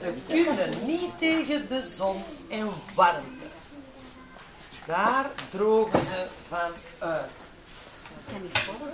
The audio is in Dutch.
Ze kunnen niet tegen de zon en warmte. Daar drogen ze van uit. Ik kan niet volgen.